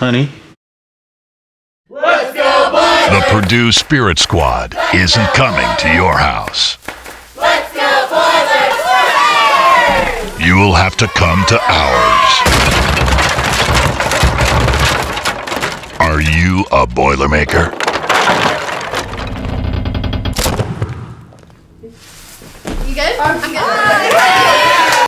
honey. The Purdue Spirit Squad isn't coming to your house. Let's go, Boilers! You will have to come to ours. Are you a Boilermaker? You good? I'm good.